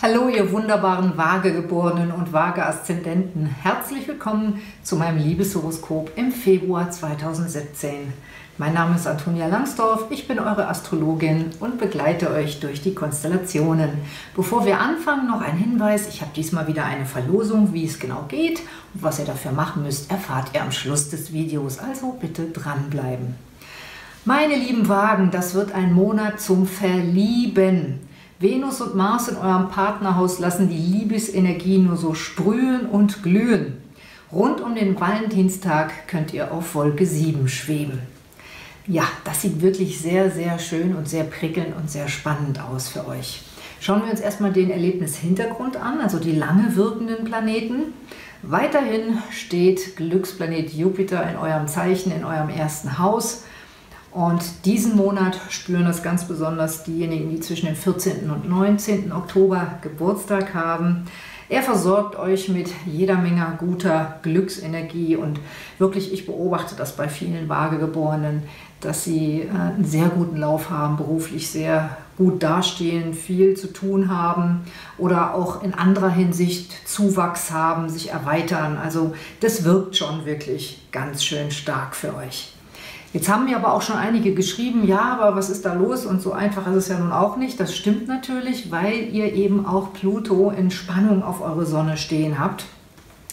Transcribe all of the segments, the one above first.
Hallo, ihr wunderbaren Waagegeborenen und Waage-Aszendenten. Herzlich willkommen zu meinem Liebeshoroskop im Februar 2017. Mein Name ist Antonia Langsdorf, ich bin eure Astrologin und begleite euch durch die Konstellationen. Bevor wir anfangen, noch ein Hinweis. Ich habe diesmal wieder eine Verlosung, wie es genau geht und was ihr dafür machen müsst, erfahrt ihr am Schluss des Videos. Also bitte dranbleiben. Meine lieben Wagen, das wird ein Monat zum Verlieben. Venus und Mars in eurem Partnerhaus lassen die Liebesenergie nur so sprühen und glühen. Rund um den Valentinstag könnt ihr auf Wolke 7 schweben. Ja, das sieht wirklich sehr, sehr schön und sehr prickelnd und sehr spannend aus für euch. Schauen wir uns erstmal den Erlebnishintergrund an, also die lange wirkenden Planeten. Weiterhin steht Glücksplanet Jupiter in eurem Zeichen, in eurem ersten Haus. Und diesen Monat spüren das ganz besonders diejenigen, die zwischen dem 14. und 19. Oktober Geburtstag haben. Er versorgt euch mit jeder Menge guter Glücksenergie und wirklich, ich beobachte das bei vielen Waagegeborenen, dass sie äh, einen sehr guten Lauf haben, beruflich sehr gut dastehen, viel zu tun haben oder auch in anderer Hinsicht Zuwachs haben, sich erweitern. Also das wirkt schon wirklich ganz schön stark für euch. Jetzt haben mir aber auch schon einige geschrieben, ja, aber was ist da los? Und so einfach ist es ja nun auch nicht. Das stimmt natürlich, weil ihr eben auch Pluto in Spannung auf eure Sonne stehen habt.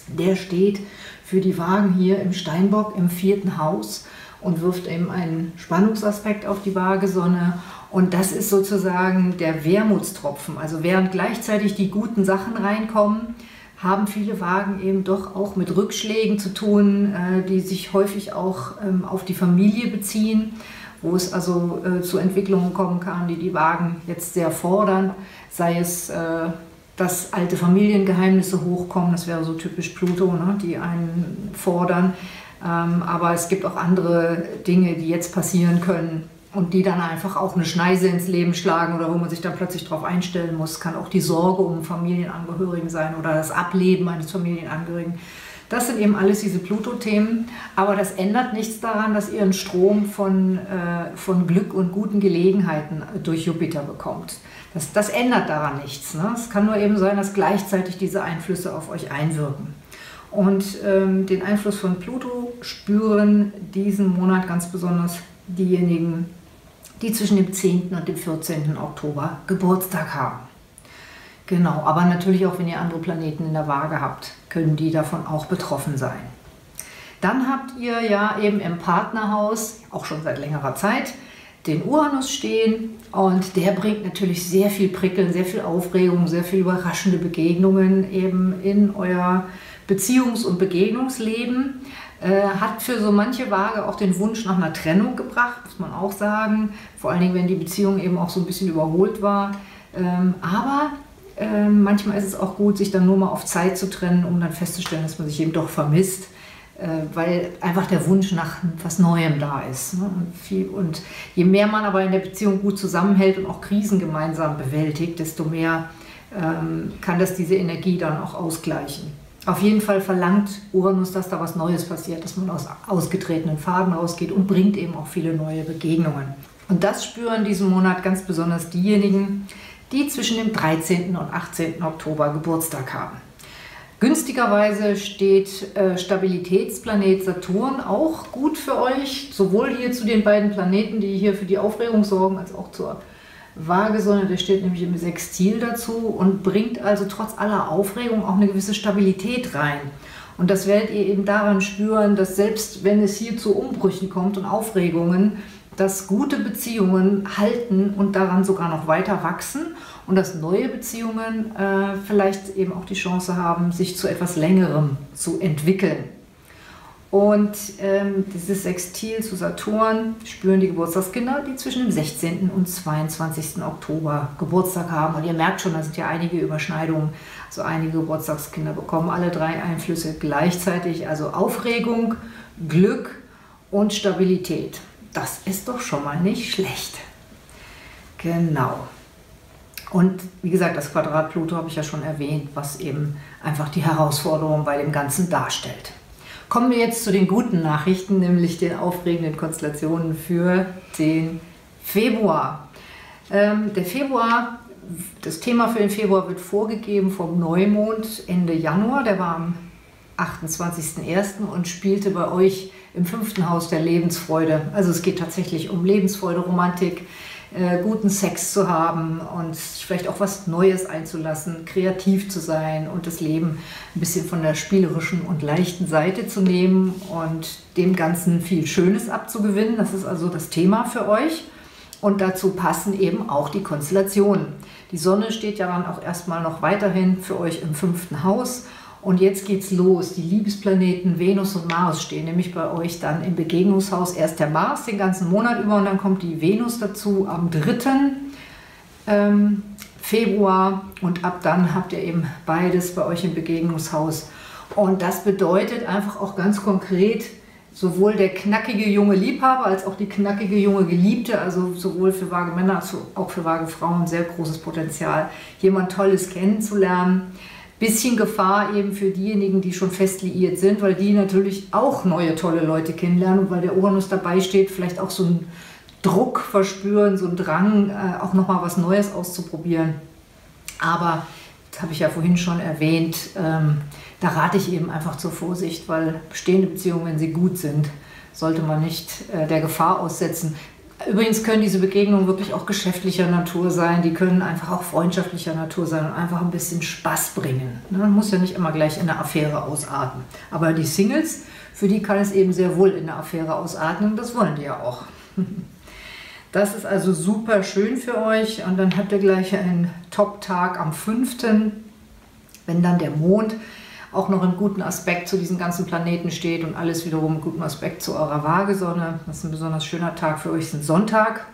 Der steht für die Wagen hier im Steinbock im vierten Haus und wirft eben einen Spannungsaspekt auf die Waagesonne. Und das ist sozusagen der Wermutstropfen. Also während gleichzeitig die guten Sachen reinkommen, haben viele Wagen eben doch auch mit Rückschlägen zu tun, äh, die sich häufig auch ähm, auf die Familie beziehen, wo es also äh, zu Entwicklungen kommen kann, die die Wagen jetzt sehr fordern, sei es äh, dass alte Familiengeheimnisse hochkommen, das wäre so typisch Pluto, ne, die einen fordern. Ähm, aber es gibt auch andere Dinge, die jetzt passieren können, und die dann einfach auch eine Schneise ins Leben schlagen oder wo man sich dann plötzlich darauf einstellen muss. Kann auch die Sorge um Familienangehörigen sein oder das Ableben eines Familienangehörigen. Das sind eben alles diese Pluto-Themen, aber das ändert nichts daran, dass ihr einen Strom von, äh, von Glück und guten Gelegenheiten durch Jupiter bekommt. Das, das ändert daran nichts. Ne? Es kann nur eben sein, dass gleichzeitig diese Einflüsse auf euch einwirken. Und ähm, den Einfluss von Pluto spüren diesen Monat ganz besonders diejenigen, die zwischen dem 10. und dem 14. Oktober Geburtstag haben. Genau, aber natürlich auch wenn ihr andere Planeten in der Waage habt, können die davon auch betroffen sein. Dann habt ihr ja eben im Partnerhaus, auch schon seit längerer Zeit, den Uranus stehen und der bringt natürlich sehr viel Prickeln, sehr viel Aufregung, sehr viel überraschende Begegnungen eben in euer Beziehungs- und Begegnungsleben. Äh, hat für so manche Waage auch den Wunsch nach einer Trennung gebracht, muss man auch sagen. Vor allen Dingen, wenn die Beziehung eben auch so ein bisschen überholt war. Ähm, aber äh, manchmal ist es auch gut, sich dann nur mal auf Zeit zu trennen, um dann festzustellen, dass man sich eben doch vermisst. Äh, weil einfach der Wunsch nach was Neuem da ist. Ne? Und je mehr man aber in der Beziehung gut zusammenhält und auch Krisen gemeinsam bewältigt, desto mehr ähm, kann das diese Energie dann auch ausgleichen. Auf jeden Fall verlangt Uranus, dass da was Neues passiert, dass man aus ausgetretenen Faden rausgeht und bringt eben auch viele neue Begegnungen. Und das spüren diesen Monat ganz besonders diejenigen, die zwischen dem 13. und 18. Oktober Geburtstag haben. Günstigerweise steht äh, Stabilitätsplanet Saturn auch gut für euch, sowohl hier zu den beiden Planeten, die hier für die Aufregung sorgen, als auch zur Waagesonne, der steht nämlich im Sextil dazu und bringt also trotz aller Aufregung auch eine gewisse Stabilität rein. Und das werdet ihr eben daran spüren, dass selbst wenn es hier zu Umbrüchen kommt und Aufregungen, dass gute Beziehungen halten und daran sogar noch weiter wachsen und dass neue Beziehungen äh, vielleicht eben auch die Chance haben, sich zu etwas längerem zu entwickeln. Und ähm, dieses Sextil zu Saturn spüren die Geburtstagskinder, die zwischen dem 16. und 22. Oktober Geburtstag haben. Und ihr merkt schon, da sind ja einige Überschneidungen. Also einige Geburtstagskinder bekommen alle drei Einflüsse gleichzeitig. Also Aufregung, Glück und Stabilität. Das ist doch schon mal nicht schlecht. Genau. Und wie gesagt, das Quadrat Pluto habe ich ja schon erwähnt, was eben einfach die Herausforderung bei dem Ganzen darstellt. Kommen wir jetzt zu den guten Nachrichten, nämlich den aufregenden Konstellationen für den Februar. Ähm, der Februar das Thema für den Februar wird vorgegeben vom Neumond Ende Januar. Der war am 28.01. und spielte bei euch im fünften Haus der Lebensfreude. Also es geht tatsächlich um Lebensfreude, Romantik, äh, guten Sex zu haben und vielleicht auch was Neues einzulassen, kreativ zu sein und das Leben ein bisschen von der spielerischen und leichten Seite zu nehmen und dem Ganzen viel Schönes abzugewinnen. Das ist also das Thema für euch. Und dazu passen eben auch die Konstellationen. Die Sonne steht ja dann auch erstmal noch weiterhin für euch im fünften Haus und jetzt geht's los. Die Liebesplaneten Venus und Mars stehen nämlich bei euch dann im Begegnungshaus. Erst der Mars den ganzen Monat über und dann kommt die Venus dazu am 3. Ähm, Februar und ab dann habt ihr eben beides bei euch im Begegnungshaus. Und das bedeutet einfach auch ganz konkret, sowohl der knackige junge Liebhaber als auch die knackige junge Geliebte, also sowohl für vage Männer als auch für vage Frauen, sehr großes Potenzial, jemand Tolles kennenzulernen bisschen Gefahr eben für diejenigen, die schon fest liiert sind, weil die natürlich auch neue tolle Leute kennenlernen und weil der Uranus dabei steht, vielleicht auch so einen Druck verspüren, so einen Drang, äh, auch nochmal was Neues auszuprobieren. Aber, das habe ich ja vorhin schon erwähnt, ähm, da rate ich eben einfach zur Vorsicht, weil bestehende Beziehungen, wenn sie gut sind, sollte man nicht äh, der Gefahr aussetzen, Übrigens können diese Begegnungen wirklich auch geschäftlicher Natur sein, die können einfach auch freundschaftlicher Natur sein und einfach ein bisschen Spaß bringen. Ne, man muss ja nicht immer gleich in eine Affäre ausarten. Aber die Singles, für die kann es eben sehr wohl in eine Affäre ausarten und das wollen die ja auch. Das ist also super schön für euch und dann habt ihr gleich einen Top-Tag am 5., wenn dann der Mond auch noch im guten Aspekt zu diesen ganzen Planeten steht und alles wiederum im guten Aspekt zu eurer Waagesonne. Das ist ein besonders schöner Tag für euch, ist ein Sonntag.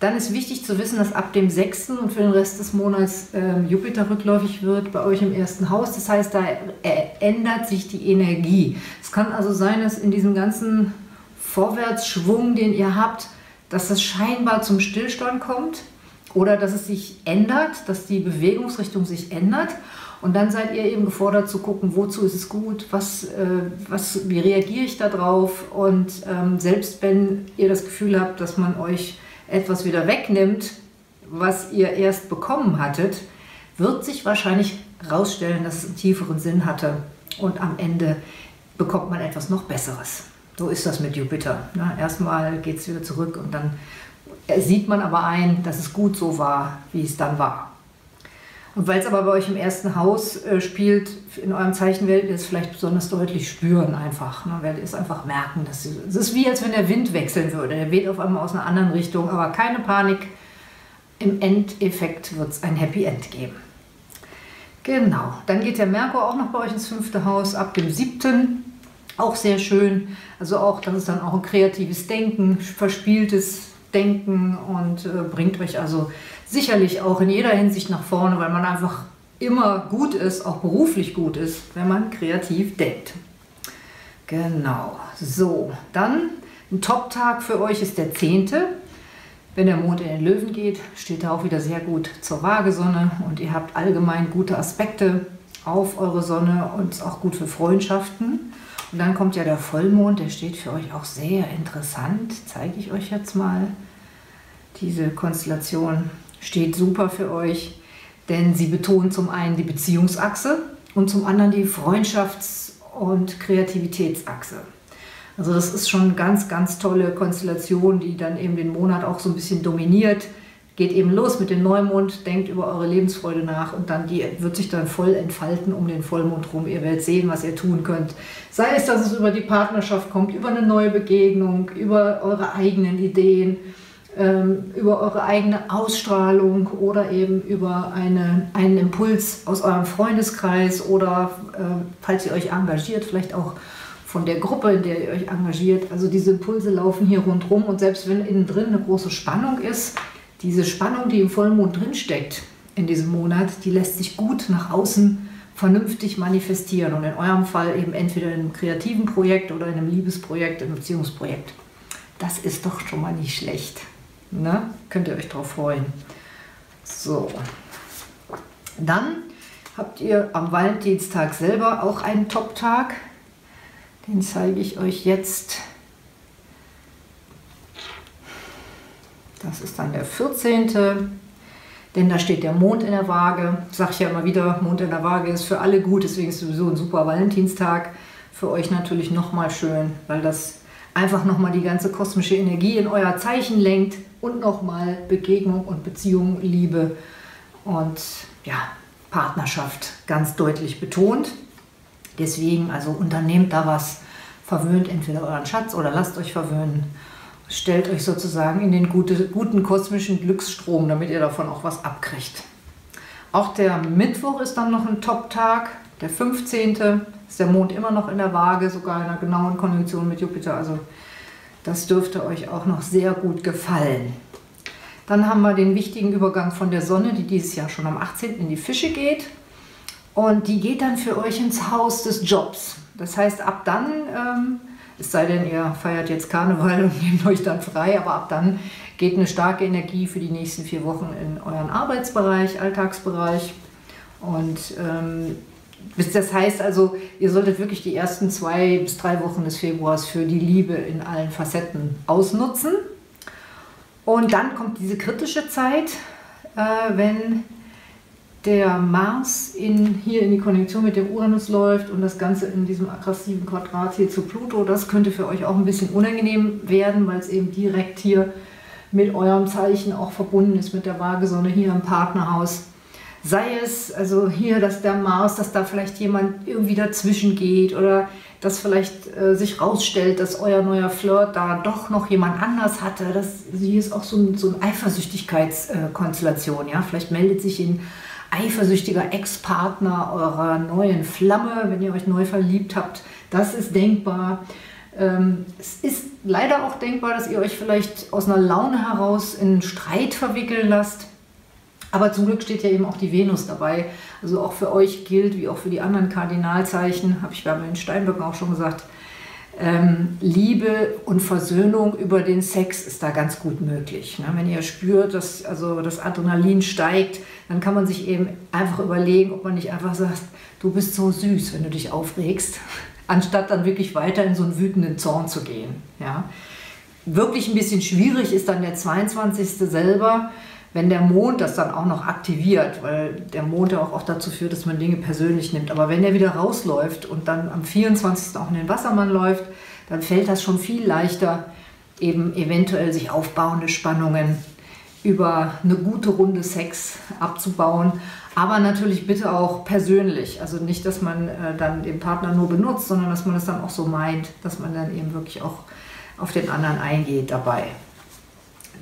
Dann ist wichtig zu wissen, dass ab dem 6. und für den Rest des Monats äh, Jupiter rückläufig wird bei euch im ersten Haus. Das heißt, da ändert sich die Energie. Es kann also sein, dass in diesem ganzen Vorwärtsschwung, den ihr habt, dass das scheinbar zum Stillstand kommt oder dass es sich ändert, dass die Bewegungsrichtung sich ändert. Und dann seid ihr eben gefordert zu gucken, wozu ist es gut, was, äh, was, wie reagiere ich darauf. Und ähm, selbst wenn ihr das Gefühl habt, dass man euch etwas wieder wegnimmt, was ihr erst bekommen hattet, wird sich wahrscheinlich herausstellen, dass es einen tieferen Sinn hatte. Und am Ende bekommt man etwas noch Besseres. So ist das mit Jupiter. Ne? Erstmal geht es wieder zurück und dann sieht man aber ein, dass es gut so war, wie es dann war. Und weil es aber bei euch im ersten Haus äh, spielt, in eurem Zeichen werdet ihr es vielleicht besonders deutlich spüren einfach. Ne? Werdet ihr es einfach merken. Dass sie, es ist wie, als wenn der Wind wechseln würde. Der weht auf einmal aus einer anderen Richtung, aber keine Panik. Im Endeffekt wird es ein Happy End geben. Genau, dann geht der Merkur auch noch bei euch ins fünfte Haus ab dem siebten. Auch sehr schön. Also auch, das ist dann auch ein kreatives Denken, verspieltes Denken und äh, bringt euch also sicherlich auch in jeder Hinsicht nach vorne, weil man einfach immer gut ist, auch beruflich gut ist, wenn man kreativ denkt. Genau, so, dann ein Top-Tag für euch ist der 10. Wenn der Mond in den Löwen geht, steht er auch wieder sehr gut zur Waagesonne und ihr habt allgemein gute Aspekte auf eure Sonne und ist auch gut für Freundschaften. Und dann kommt ja der Vollmond, der steht für euch auch sehr interessant. Zeige ich euch jetzt mal diese Konstellation steht super für euch, denn sie betont zum einen die Beziehungsachse und zum anderen die Freundschafts- und Kreativitätsachse. Also das ist schon eine ganz, ganz tolle Konstellation, die dann eben den Monat auch so ein bisschen dominiert. Geht eben los mit dem Neumond, denkt über eure Lebensfreude nach und dann die wird sich dann voll entfalten um den Vollmond rum. Ihr werdet sehen, was ihr tun könnt. Sei es, dass es über die Partnerschaft kommt, über eine neue Begegnung, über eure eigenen Ideen ähm, über eure eigene Ausstrahlung oder eben über eine, einen Impuls aus eurem Freundeskreis oder äh, falls ihr euch engagiert, vielleicht auch von der Gruppe, in der ihr euch engagiert. Also diese Impulse laufen hier rundherum und selbst wenn innen drin eine große Spannung ist, diese Spannung, die im Vollmond drinsteckt in diesem Monat, die lässt sich gut nach außen vernünftig manifestieren und in eurem Fall eben entweder in einem kreativen Projekt oder in einem Liebesprojekt, in einem Beziehungsprojekt. Das ist doch schon mal nicht schlecht. Ne? Könnt ihr euch darauf freuen. So. Dann habt ihr am Valentinstag selber auch einen Top-Tag. Den zeige ich euch jetzt. Das ist dann der 14. denn da steht der Mond in der Waage. Ich sage ja immer wieder, Mond in der Waage ist für alle gut, deswegen ist es sowieso ein super Valentinstag. Für euch natürlich nochmal schön, weil das einfach nochmal die ganze kosmische Energie in euer Zeichen lenkt und nochmal Begegnung und Beziehung, Liebe und ja, Partnerschaft ganz deutlich betont. Deswegen, also unternehmt da was, verwöhnt entweder euren Schatz oder lasst euch verwöhnen stellt euch sozusagen in den gute, guten kosmischen Glücksstrom, damit ihr davon auch was abkriegt. Auch der Mittwoch ist dann noch ein Top-Tag. Der 15. ist der Mond immer noch in der Waage, sogar in einer genauen Konjunktion mit Jupiter. Also das dürfte euch auch noch sehr gut gefallen. Dann haben wir den wichtigen Übergang von der Sonne, die dieses Jahr schon am 18. in die Fische geht. Und die geht dann für euch ins Haus des Jobs. Das heißt, ab dann ähm, es sei denn, ihr feiert jetzt Karneval und nehmt euch dann frei, aber ab dann geht eine starke Energie für die nächsten vier Wochen in euren Arbeitsbereich, Alltagsbereich. Und ähm, das heißt also, ihr solltet wirklich die ersten zwei bis drei Wochen des Februars für die Liebe in allen Facetten ausnutzen. Und dann kommt diese kritische Zeit, äh, wenn der Mars in, hier in die Konjunktion mit dem Uranus läuft und das Ganze in diesem aggressiven Quadrat hier zu Pluto, das könnte für euch auch ein bisschen unangenehm werden, weil es eben direkt hier mit eurem Zeichen auch verbunden ist, mit der Waagesonne hier im Partnerhaus. Sei es also hier, dass der Mars, dass da vielleicht jemand irgendwie dazwischen geht oder dass vielleicht äh, sich rausstellt, dass euer neuer Flirt da doch noch jemand anders hatte. Das, hier ist auch so, ein, so eine Eifersüchtigkeitskonstellation. Äh, ja? Vielleicht meldet sich in eifersüchtiger Ex-Partner eurer neuen Flamme, wenn ihr euch neu verliebt habt. Das ist denkbar. Ähm, es ist leider auch denkbar, dass ihr euch vielleicht aus einer Laune heraus in Streit verwickeln lasst. Aber zum Glück steht ja eben auch die Venus dabei. Also auch für euch gilt, wie auch für die anderen Kardinalzeichen, habe ich bei Herrn Steinberg auch schon gesagt, ähm, Liebe und Versöhnung über den Sex ist da ganz gut möglich. Ne? Wenn ihr spürt, dass also das Adrenalin steigt, dann kann man sich eben einfach überlegen, ob man nicht einfach sagt, du bist so süß, wenn du dich aufregst, anstatt dann wirklich weiter in so einen wütenden Zorn zu gehen. Ja? Wirklich ein bisschen schwierig ist dann der 22. selber, wenn der Mond das dann auch noch aktiviert, weil der Mond ja auch, auch dazu führt, dass man Dinge persönlich nimmt. Aber wenn er wieder rausläuft und dann am 24. auch in den Wassermann läuft, dann fällt das schon viel leichter, eben eventuell sich aufbauende Spannungen über eine gute Runde Sex abzubauen. Aber natürlich bitte auch persönlich. Also nicht, dass man äh, dann den Partner nur benutzt, sondern dass man es dann auch so meint, dass man dann eben wirklich auch auf den anderen eingeht dabei.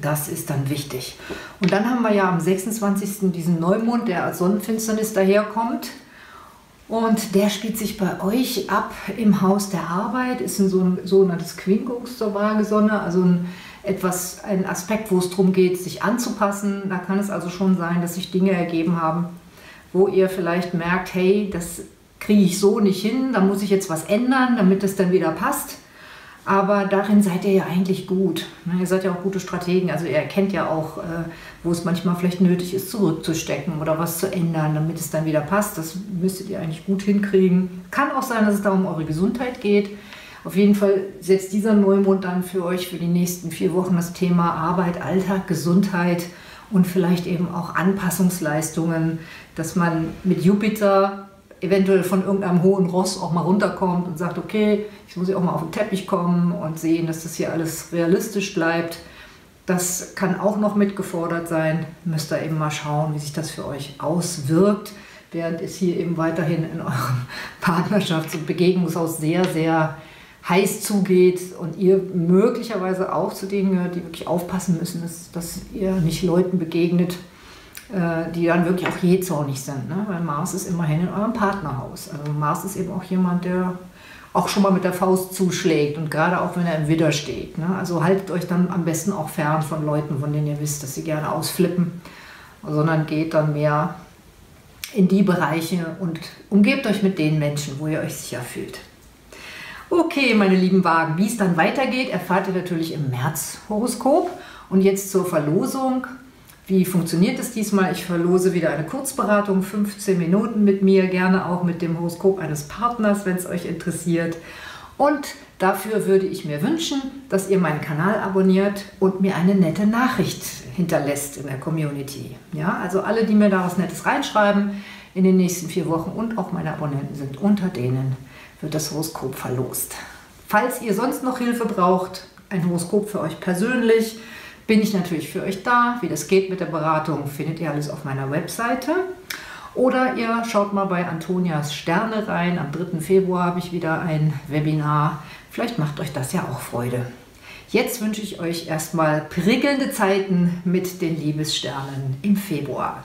Das ist dann wichtig. Und dann haben wir ja am 26. diesen Neumond, der als Sonnenfinsternis daherkommt. Und der spielt sich bei euch ab im Haus der Arbeit, ist ein, so ein sogenanntes Quinkux zur Waagesonne, also ein, etwas, ein Aspekt, wo es darum geht, sich anzupassen. Da kann es also schon sein, dass sich Dinge ergeben haben, wo ihr vielleicht merkt, hey, das kriege ich so nicht hin, da muss ich jetzt was ändern, damit es dann wieder passt. Aber darin seid ihr ja eigentlich gut. Ne? Ihr seid ja auch gute Strategen. Also ihr erkennt ja auch, äh, wo es manchmal vielleicht nötig ist, zurückzustecken oder was zu ändern, damit es dann wieder passt. Das müsstet ihr eigentlich gut hinkriegen. Kann auch sein, dass es da um eure Gesundheit geht. Auf jeden Fall setzt dieser Neumond dann für euch für die nächsten vier Wochen das Thema Arbeit, Alltag, Gesundheit und vielleicht eben auch Anpassungsleistungen, dass man mit Jupiter eventuell von irgendeinem hohen Ross auch mal runterkommt und sagt, okay, ich muss ja auch mal auf den Teppich kommen und sehen, dass das hier alles realistisch bleibt. Das kann auch noch mitgefordert sein. Müsst ihr eben mal schauen, wie sich das für euch auswirkt, während es hier eben weiterhin in eurem Partnerschafts- und Begegnungshaus sehr, sehr heiß zugeht und ihr möglicherweise auch zu denen gehört, die wirklich aufpassen müssen, dass, dass ihr nicht Leuten begegnet, die dann wirklich auch jähzornig sind. Ne? Weil Mars ist immerhin in eurem Partnerhaus. Also Mars ist eben auch jemand, der auch schon mal mit der Faust zuschlägt und gerade auch wenn er im Widder steht. Ne? Also haltet euch dann am besten auch fern von Leuten, von denen ihr wisst, dass sie gerne ausflippen, sondern geht dann mehr in die Bereiche und umgebt euch mit den Menschen, wo ihr euch sicher fühlt. Okay, meine lieben Wagen, wie es dann weitergeht, erfahrt ihr natürlich im März-Horoskop. Und jetzt zur Verlosung. Wie funktioniert es diesmal? Ich verlose wieder eine Kurzberatung, 15 Minuten mit mir, gerne auch mit dem Horoskop eines Partners, wenn es euch interessiert. Und dafür würde ich mir wünschen, dass ihr meinen Kanal abonniert und mir eine nette Nachricht hinterlässt in der Community. Ja, also alle, die mir da was Nettes reinschreiben in den nächsten vier Wochen und auch meine Abonnenten sind unter denen, wird das Horoskop verlost. Falls ihr sonst noch Hilfe braucht, ein Horoskop für euch persönlich, bin ich natürlich für euch da. Wie das geht mit der Beratung, findet ihr alles auf meiner Webseite. Oder ihr schaut mal bei Antonias Sterne rein. Am 3. Februar habe ich wieder ein Webinar. Vielleicht macht euch das ja auch Freude. Jetzt wünsche ich euch erstmal prickelnde Zeiten mit den Liebessternen im Februar.